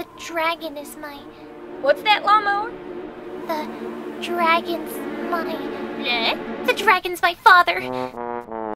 The dragon is my. What's that, lawnmower? The dragon's my. The dragon's my father.